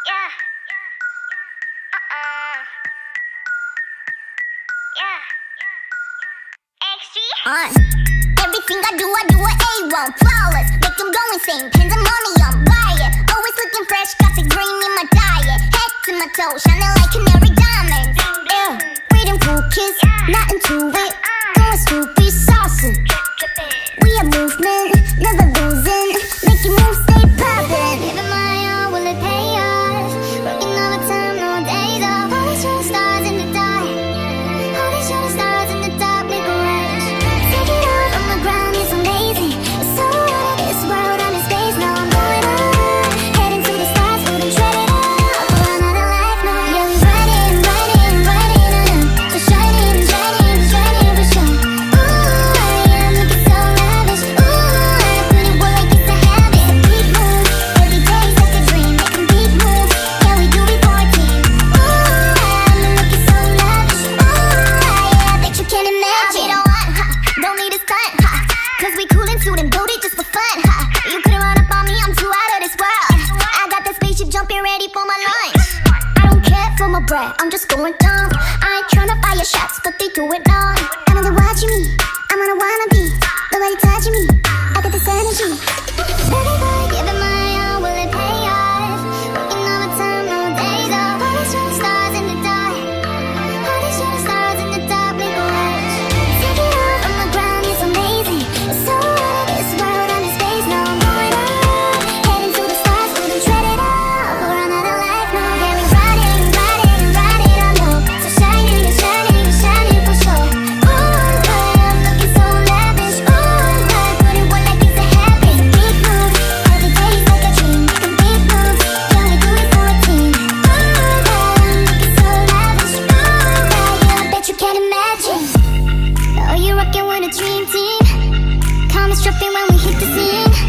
Uh, yeah. Uh-uh. Yeah. Extra. On. Everything I do, I do it A1. Flawless. Make them go insane. Pandemonium. Riot. Always looking fresh. Got the green in my diet. Head to my toes, Shining like canary diamonds. Yeah. Freedom cool kids. Not into it. Going stupid. Saucing. We are movement. breath. I'm just going dumb. I ain't tryna fire shots, but they do it wrong. I'm they're watch me. I'm on a wannabe. Nobody touching me. I got this energy. Oh, you're rocking with a dream team. Comments dropping when we hit the scene.